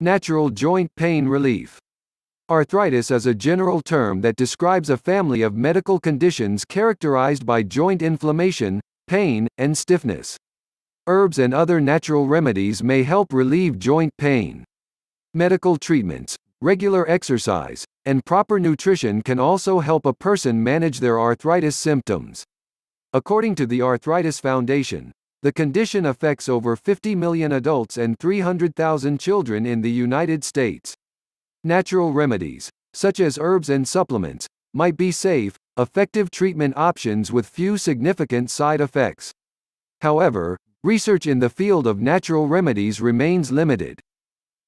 Natural joint pain relief. Arthritis is a general term that describes a family of medical conditions characterized by joint inflammation, pain, and stiffness. Herbs and other natural remedies may help relieve joint pain. Medical treatments, regular exercise, and proper nutrition can also help a person manage their arthritis symptoms. According to the Arthritis Foundation, the condition affects over 50 million adults and 300,000 children in the United States. Natural remedies, such as herbs and supplements, might be safe, effective treatment options with few significant side effects. However, research in the field of natural remedies remains limited.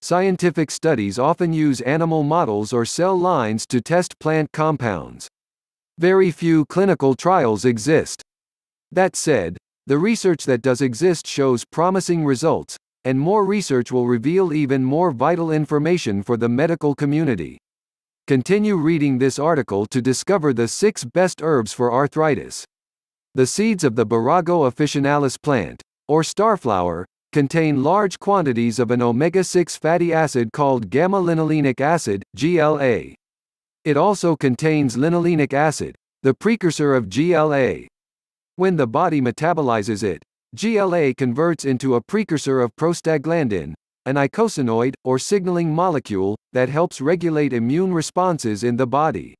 Scientific studies often use animal models or cell lines to test plant compounds. Very few clinical trials exist. That said, the research that does exist shows promising results, and more research will reveal even more vital information for the medical community. Continue reading this article to discover the six best herbs for arthritis. The seeds of the Borago officinalis plant, or starflower, contain large quantities of an omega-6 fatty acid called gamma-linolenic acid, GLA. It also contains linolenic acid, the precursor of GLA. When the body metabolizes it, GLA converts into a precursor of prostaglandin, an eicosanoid, or signaling molecule, that helps regulate immune responses in the body.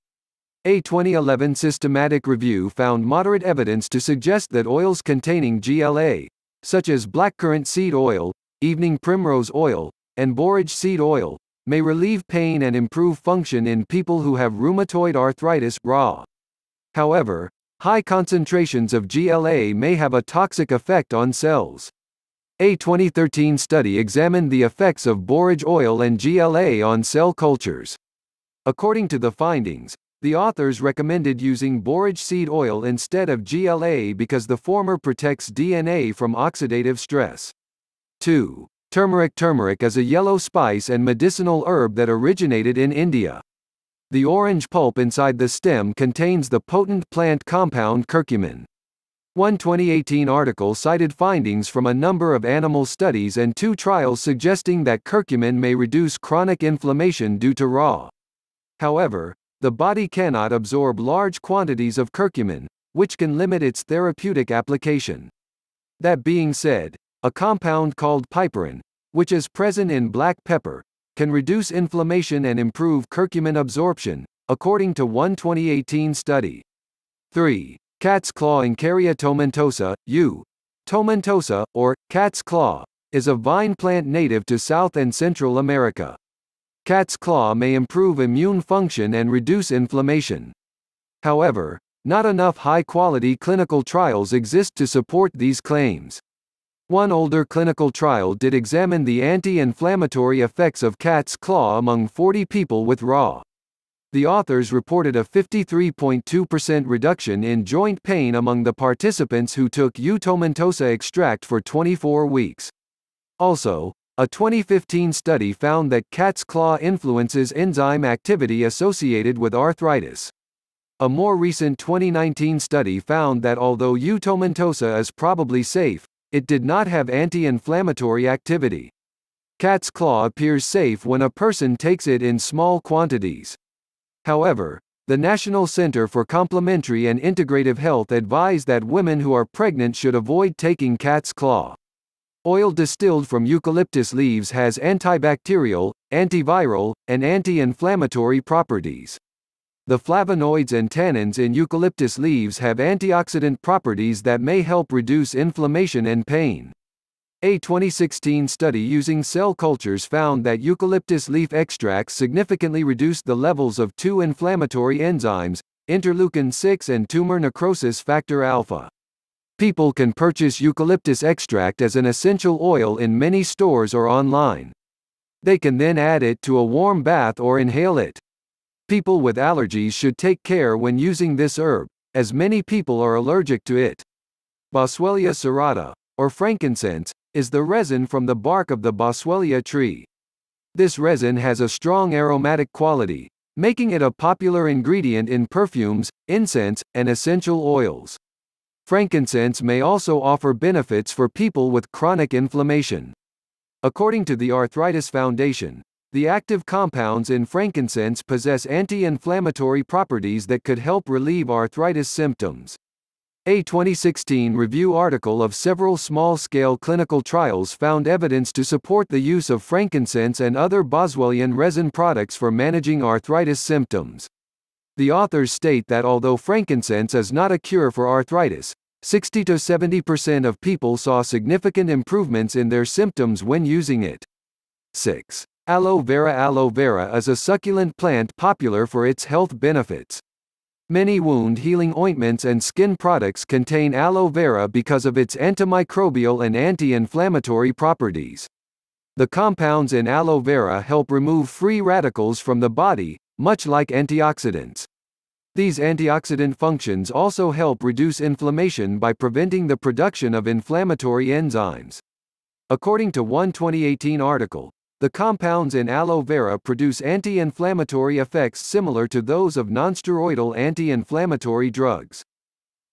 A 2011 systematic review found moderate evidence to suggest that oils containing GLA, such as blackcurrant seed oil, evening primrose oil, and borage seed oil, may relieve pain and improve function in people who have rheumatoid arthritis raw. However, High concentrations of GLA may have a toxic effect on cells. A 2013 study examined the effects of borage oil and GLA on cell cultures. According to the findings, the authors recommended using borage seed oil instead of GLA because the former protects DNA from oxidative stress. 2. Turmeric Turmeric is a yellow spice and medicinal herb that originated in India. The orange pulp inside the stem contains the potent plant compound curcumin. One 2018 article cited findings from a number of animal studies and two trials suggesting that curcumin may reduce chronic inflammation due to RA. However, the body cannot absorb large quantities of curcumin, which can limit its therapeutic application. That being said, a compound called piperine, which is present in black pepper, can reduce inflammation and improve curcumin absorption, according to one 2018 study. 3. Cat's claw Uncaria tomentosa, U. Tomentosa, or cat's claw, is a vine plant native to South and Central America. Cat's claw may improve immune function and reduce inflammation. However, not enough high-quality clinical trials exist to support these claims. One older clinical trial did examine the anti-inflammatory effects of cat's claw among 40 people with RA. The authors reported a 53.2% reduction in joint pain among the participants who took U extract for 24 weeks. Also, a 2015 study found that cat's claw influences enzyme activity associated with arthritis. A more recent 2019 study found that although U is probably safe, it did not have anti-inflammatory activity. Cat's claw appears safe when a person takes it in small quantities. However, the National Center for Complementary and Integrative Health advised that women who are pregnant should avoid taking cat's claw. Oil distilled from eucalyptus leaves has antibacterial, antiviral, and anti-inflammatory properties. The flavonoids and tannins in eucalyptus leaves have antioxidant properties that may help reduce inflammation and pain. A 2016 study using cell cultures found that eucalyptus leaf extracts significantly reduced the levels of two inflammatory enzymes, interleukin 6 and tumor necrosis factor alpha. People can purchase eucalyptus extract as an essential oil in many stores or online. They can then add it to a warm bath or inhale it. People with allergies should take care when using this herb, as many people are allergic to it. Boswellia serrata, or frankincense, is the resin from the bark of the Boswellia tree. This resin has a strong aromatic quality, making it a popular ingredient in perfumes, incense, and essential oils. Frankincense may also offer benefits for people with chronic inflammation. According to the Arthritis Foundation, the active compounds in frankincense possess anti-inflammatory properties that could help relieve arthritis symptoms. A 2016 review article of several small-scale clinical trials found evidence to support the use of frankincense and other boswellian resin products for managing arthritis symptoms. The authors state that although frankincense is not a cure for arthritis, 60 to 70% of people saw significant improvements in their symptoms when using it. 6. Aloe vera Aloe vera is a succulent plant popular for its health benefits. Many wound healing ointments and skin products contain aloe vera because of its antimicrobial and anti-inflammatory properties. The compounds in aloe vera help remove free radicals from the body, much like antioxidants. These antioxidant functions also help reduce inflammation by preventing the production of inflammatory enzymes. According to one 2018 article, the compounds in aloe vera produce anti-inflammatory effects similar to those of nonsteroidal anti-inflammatory drugs.